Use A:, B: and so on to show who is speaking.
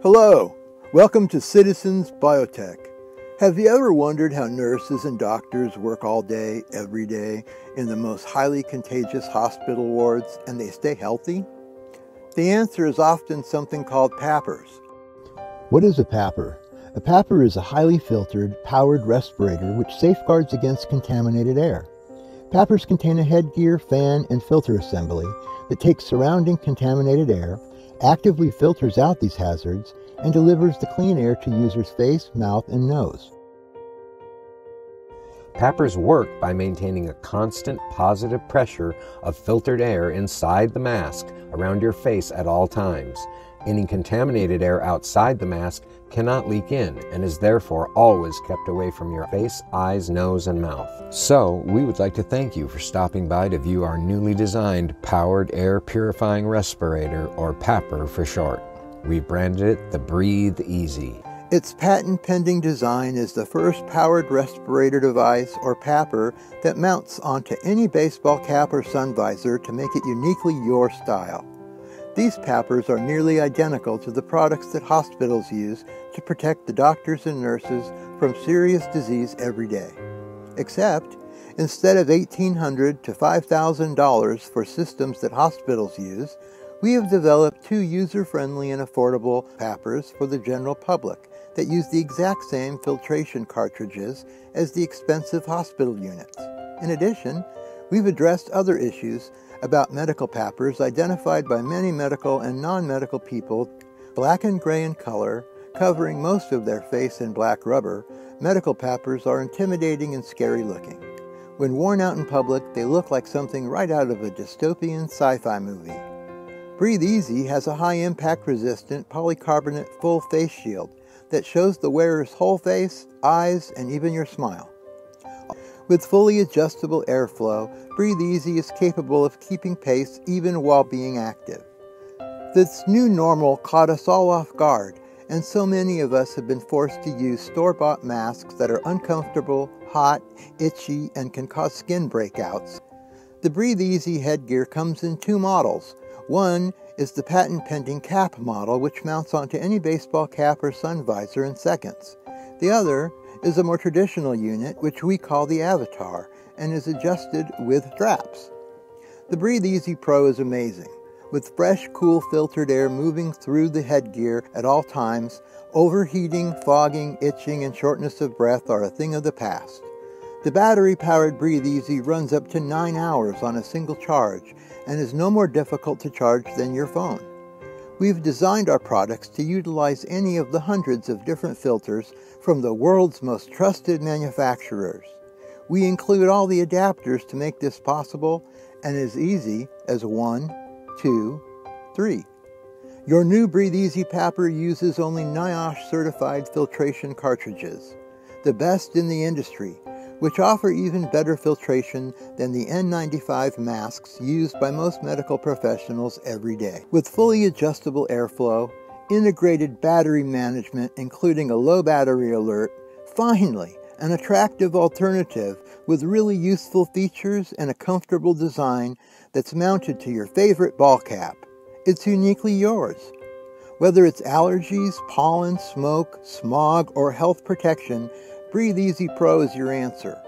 A: Hello, welcome to Citizens Biotech. Have you ever wondered how nurses and doctors work all day, every day, in the most highly contagious hospital wards and they stay healthy? The answer is often something called PAPRs. What is a PAPR? A PAPR is a highly filtered, powered respirator which safeguards against contaminated air. PAPRs contain a headgear, fan, and filter assembly that takes surrounding contaminated air actively filters out these hazards and delivers the clean air to users' face, mouth, and nose.
B: PAPRs work by maintaining a constant positive pressure of filtered air inside the mask around your face at all times. Any contaminated air outside the mask cannot leak in and is therefore always kept away from your face, eyes, nose, and mouth. So, we would like to thank you for stopping by to view our newly designed Powered Air Purifying Respirator, or PAPR for short. We've branded it the Breathe-EZ.
A: Its patent pending design is the first powered respirator device, or PAPR, that mounts onto any baseball cap or sun visor to make it uniquely your style. These PAPRs are nearly identical to the products that hospitals use to protect the doctors and nurses from serious disease every day. Except, instead of $1,800 to $5,000 for systems that hospitals use, we have developed two user-friendly and affordable PAPRs for the general public that use the exact same filtration cartridges as the expensive hospital units. In addition, we've addressed other issues about medical PAPRs identified by many medical and non-medical people, black and gray in color, covering most of their face in black rubber, medical PAPRs are intimidating and scary looking. When worn out in public, they look like something right out of a dystopian sci-fi movie. Breathe-EZ has a high impact resistant polycarbonate full face shield that shows the wearer's whole face, eyes, and even your smile. With fully adjustable airflow, Breathe-EZ is capable of keeping pace even while being active. This new normal caught us all off guard, and so many of us have been forced to use store-bought masks that are uncomfortable, hot, itchy, and can cause skin breakouts. The Breathe-EZ headgear comes in two models. One is the patent-pending cap model, which mounts onto any baseball cap or sun visor in seconds. The other is a more traditional unit, which we call the Avatar, and is adjusted with straps. The Breathe-EZ Pro is amazing. With fresh, cool filtered air moving through the headgear at all times, overheating, fogging, itching, and shortness of breath are a thing of the past. The battery-powered Breathe-EZ runs up to 9 hours on a single charge and is no more difficult to charge than your phone. We've designed our products to utilize any of the hundreds of different filters from the world's most trusted manufacturers. We include all the adapters to make this possible and as easy as one, two, three. Your new Breathe-EZ PAPR uses only NIOSH certified filtration cartridges, the best in the industry, which offer even better filtration than the N95 masks used by most medical professionals every day. With fully adjustable airflow, integrated battery management including a low battery alert, finally, an attractive alternative with really useful features and a comfortable design that's mounted to your favorite ball cap. It's uniquely yours. Whether it's allergies, pollen, smoke, smog, or health protection, Breathe-EZ Pro is your answer.